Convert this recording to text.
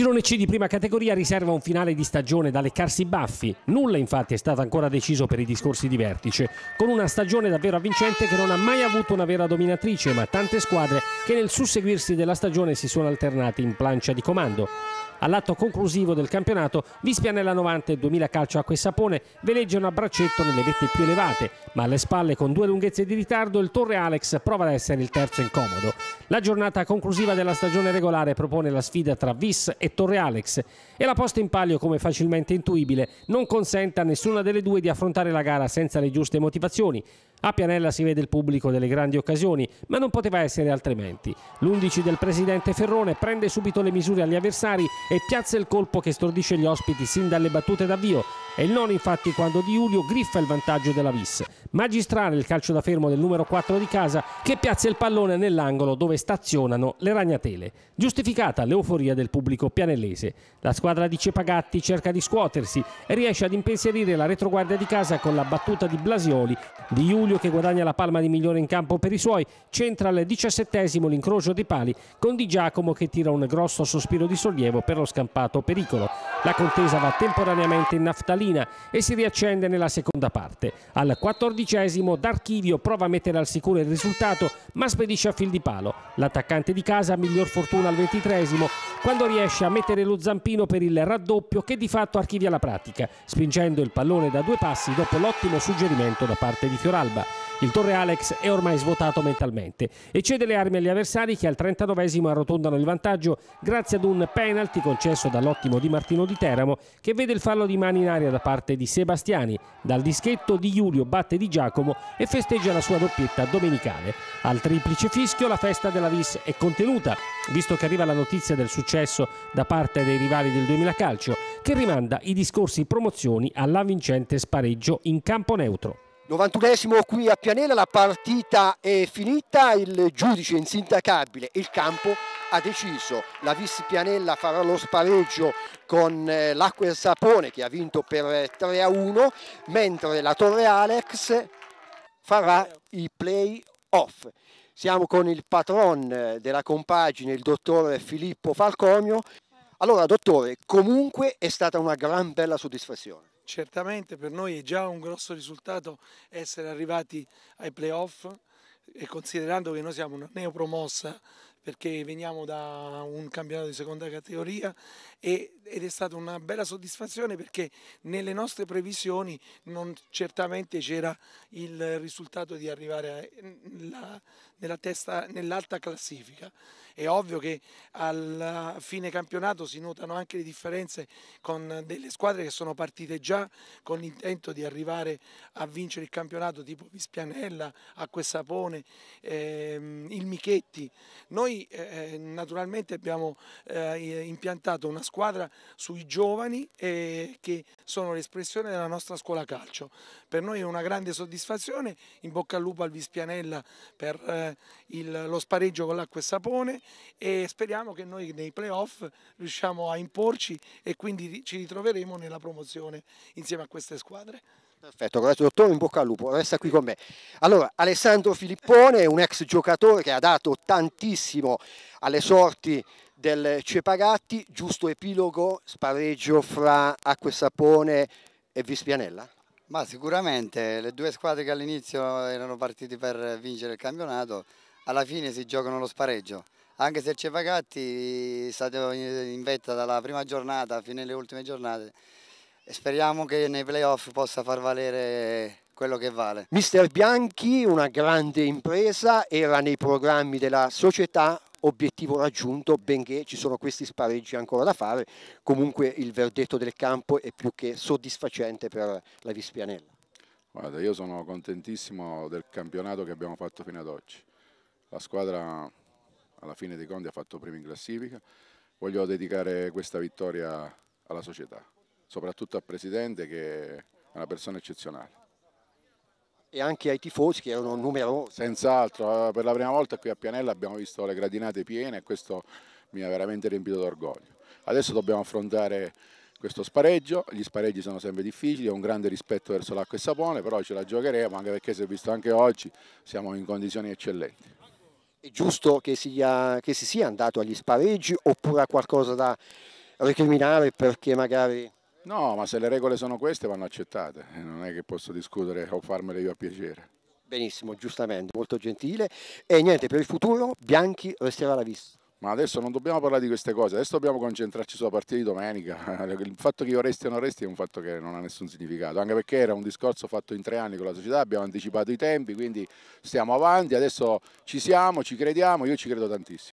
girone C di prima categoria riserva un finale di stagione da leccarsi i baffi. Nulla infatti è stato ancora deciso per i discorsi di vertice, con una stagione davvero avvincente che non ha mai avuto una vera dominatrice, ma tante squadre che nel susseguirsi della stagione si sono alternate in plancia di comando. All'atto conclusivo del campionato, Vispianella 90 e 2000 Calcio Acqua e Sapone veleggiano a braccetto nelle vette più elevate, ma alle spalle con due lunghezze di ritardo il Torre Alex prova ad essere il terzo incomodo. La giornata conclusiva della stagione regolare propone la sfida tra Vis e Torre Alex e la posta in palio, come facilmente intuibile, non consente a nessuna delle due di affrontare la gara senza le giuste motivazioni. A Pianella si vede il pubblico delle grandi occasioni, ma non poteva essere altrimenti. L'11 del presidente Ferrone prende subito le misure agli avversari e piazza il colpo che stordisce gli ospiti sin dalle battute d'avvio. È il non infatti quando Di Giulio griffa il vantaggio della Vis. Magistrale il calcio da fermo del numero 4 di casa che piazza il pallone nell'angolo dove stazionano le ragnatele. Giustificata l'euforia del pubblico pianellese. La squadra di Cepagatti cerca di scuotersi e riesce ad impensierire la retroguardia di casa con la battuta di Blasioli. Di Giulio che guadagna la palma di migliore in campo per i suoi, centra al diciassettesimo l'incrocio dei pali con Di Giacomo che tira un grosso sospiro di sollievo per lo scampato pericolo. La contesa va temporaneamente in naftalina e si riaccende nella seconda parte. Al quattordicesimo D'Archivio prova a mettere al sicuro il risultato ma spedisce a fil di palo. L'attaccante di casa miglior fortuna al ventitresimo quando riesce a mettere lo zampino per il raddoppio che di fatto archivia la pratica, spingendo il pallone da due passi dopo l'ottimo suggerimento da parte di Fioralba. Il Torre Alex è ormai svuotato mentalmente e cede le armi agli avversari che al 39esimo arrotondano il vantaggio grazie ad un penalty concesso dall'ottimo Di Martino di Teramo che vede il fallo di mani in aria da parte di Sebastiani. Dal dischetto di Giulio batte di Giacomo e festeggia la sua doppietta domenicale. Al triplice fischio la festa della Vis è contenuta, visto che arriva la notizia del successo da parte dei rivali del 2000 Calcio, che rimanda i discorsi promozioni all'avvincente spareggio in campo neutro. 91esimo qui a Pianella, la partita è finita, il giudice insindacabile, il campo ha deciso, la Vis Pianella farà lo spareggio con eh, l'Acqua e il Sapone che ha vinto per 3 a 1, mentre la Torre Alex farà i play off. Siamo con il patron eh, della compagine, il dottor Filippo Falconio. Allora, dottore, comunque è stata una gran bella soddisfazione. Certamente per noi è già un grosso risultato essere arrivati ai playoff e considerando che noi siamo una neopromossa perché veniamo da un campionato di seconda categoria ed è stata una bella soddisfazione perché nelle nostre previsioni non certamente c'era il risultato di arrivare nella, nell'alta classifica. È ovvio che al fine campionato si notano anche le differenze con delle squadre che sono partite già con l'intento di arrivare a vincere il campionato tipo Vispianella, Acque Sapone, ehm, il Michetti. Noi eh, naturalmente abbiamo eh, impiantato una squadra sui giovani eh, che sono l'espressione della nostra scuola calcio. Per noi è una grande soddisfazione, in bocca al lupo al Vispianella per eh, il, lo spareggio con l'acqua e sapone e speriamo che noi nei playoff riusciamo a imporci e quindi ci ritroveremo nella promozione insieme a queste squadre. Perfetto, grazie dottore, in bocca al lupo, resta qui con me. Allora, Alessandro Filippone, un ex giocatore che ha dato tantissimo alle sorti del Cepagatti, giusto epilogo, spareggio fra Acqua e Sapone e Vispianella? Ma sicuramente le due squadre che all'inizio erano partite per vincere il campionato, alla fine si giocano lo spareggio. Anche se il Cepagatti è stato in vetta dalla prima giornata fino alle ultime giornate, speriamo che nei playoff possa far valere quello che vale. Mister Bianchi, una grande impresa, era nei programmi della società, obiettivo raggiunto, benché ci sono questi spareggi ancora da fare, comunque il verdetto del campo è più che soddisfacente per la Vispianella. Guarda, io sono contentissimo del campionato che abbiamo fatto fino ad oggi. La squadra alla fine dei conti ha fatto prima in classifica. Voglio dedicare questa vittoria alla società, soprattutto al Presidente che è una persona eccezionale e anche ai tifosi che erano numerosi. Senz'altro, eh, per la prima volta qui a Pianella abbiamo visto le gradinate piene e questo mi ha veramente riempito d'orgoglio. Adesso dobbiamo affrontare questo spareggio, gli spareggi sono sempre difficili, ho un grande rispetto verso l'acqua e sapone, però ce la giocheremo anche perché si è visto anche oggi, siamo in condizioni eccellenti. È giusto che, sia, che si sia andato agli spareggi oppure ha qualcosa da recriminare perché magari... No, ma se le regole sono queste vanno accettate, eh, non è che posso discutere o farmele io a piacere. Benissimo, giustamente, molto gentile. E niente, per il futuro Bianchi resterà la vista. Ma adesso non dobbiamo parlare di queste cose, adesso dobbiamo concentrarci sulla partita di domenica. Il fatto che io resti o non resti è un fatto che non ha nessun significato, anche perché era un discorso fatto in tre anni con la società, abbiamo anticipato i tempi, quindi stiamo avanti, adesso ci siamo, ci crediamo, io ci credo tantissimo.